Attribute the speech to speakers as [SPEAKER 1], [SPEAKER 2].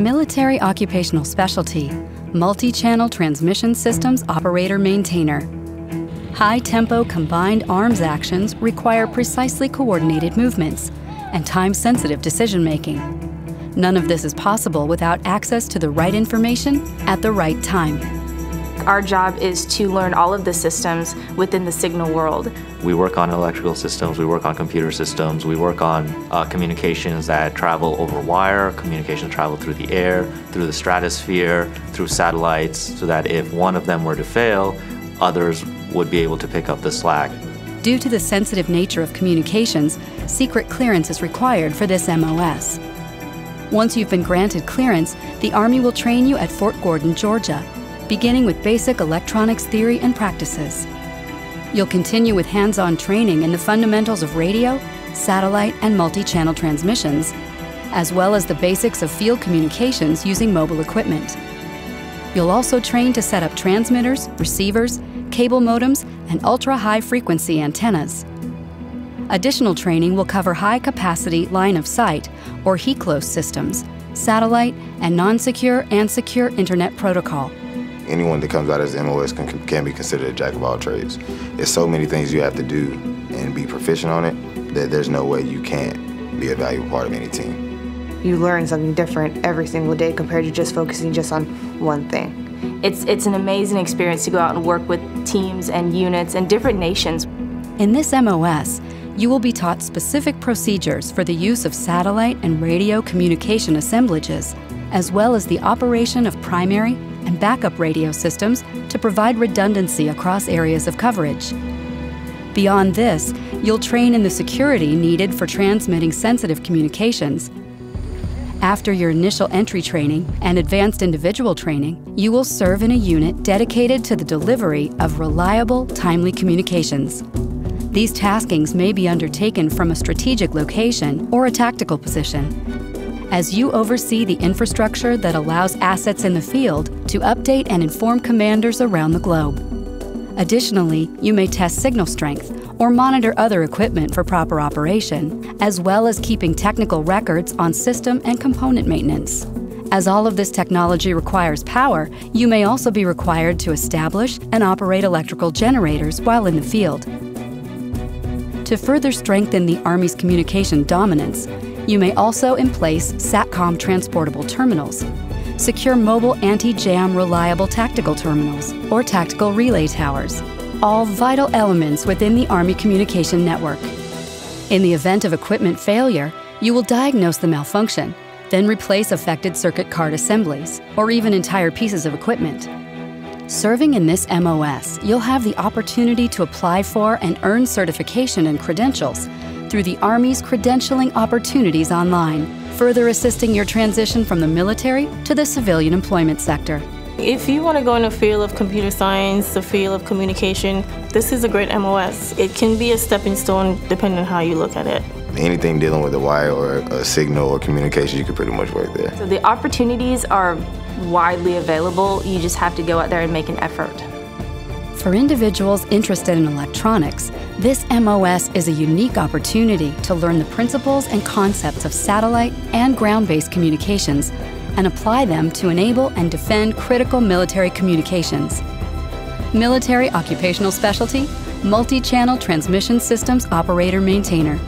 [SPEAKER 1] Military Occupational Specialty, Multi-Channel Transmission Systems Operator Maintainer. High-tempo combined arms actions require precisely coordinated movements and time-sensitive decision-making. None of this is possible without access to the right information at the right time.
[SPEAKER 2] Our job is to learn all of the systems within the signal world.
[SPEAKER 3] We work on electrical systems, we work on computer systems, we work on uh, communications that travel over wire, communications travel through the air, through the stratosphere, through satellites, so that if one of them were to fail, others would be able to pick up the slack.
[SPEAKER 1] Due to the sensitive nature of communications, secret clearance is required for this MOS. Once you've been granted clearance, the Army will train you at Fort Gordon, Georgia, beginning with basic electronics theory and practices. You'll continue with hands-on training in the fundamentals of radio, satellite, and multi-channel transmissions, as well as the basics of field communications using mobile equipment. You'll also train to set up transmitters, receivers, cable modems, and ultra-high frequency antennas. Additional training will cover high-capacity line of sight, or HCLOS systems, satellite, and non-secure and secure internet protocol
[SPEAKER 4] anyone that comes out as MOS can, can be considered a jack of all trades. There's so many things you have to do and be proficient on it that there's no way you can't be a valuable part of any team.
[SPEAKER 5] You learn something different every single day compared to just focusing just on one thing.
[SPEAKER 2] It's, it's an amazing experience to go out and work with teams and units and different nations.
[SPEAKER 1] In this MOS, you will be taught specific procedures for the use of satellite and radio communication assemblages, as well as the operation of primary and backup radio systems to provide redundancy across areas of coverage. Beyond this, you'll train in the security needed for transmitting sensitive communications. After your initial entry training and advanced individual training, you will serve in a unit dedicated to the delivery of reliable, timely communications. These taskings may be undertaken from a strategic location or a tactical position, as you oversee the infrastructure that allows assets in the field to update and inform commanders around the globe. Additionally, you may test signal strength or monitor other equipment for proper operation, as well as keeping technical records on system and component maintenance. As all of this technology requires power, you may also be required to establish and operate electrical generators while in the field. To further strengthen the Army's communication dominance, you may also emplace SATCOM transportable terminals, secure mobile anti-jam reliable tactical terminals, or tactical relay towers, all vital elements within the Army Communication Network. In the event of equipment failure, you will diagnose the malfunction, then replace affected circuit card assemblies, or even entire pieces of equipment. Serving in this MOS, you'll have the opportunity to apply for and earn certification and credentials through the Army's credentialing opportunities online, further assisting your transition from the military to the civilian employment sector.
[SPEAKER 6] If you want to go in the field of computer science, the field of communication, this is a great MOS. It can be a stepping stone depending on how you look at it.
[SPEAKER 4] Anything dealing with a wire or a signal or communication, you can pretty much work there.
[SPEAKER 2] So the opportunities are widely available. You just have to go out there and make an effort.
[SPEAKER 1] For individuals interested in electronics, this MOS is a unique opportunity to learn the principles and concepts of satellite and ground-based communications and apply them to enable and defend critical military communications. Military Occupational Specialty, Multi-Channel Transmission Systems Operator Maintainer.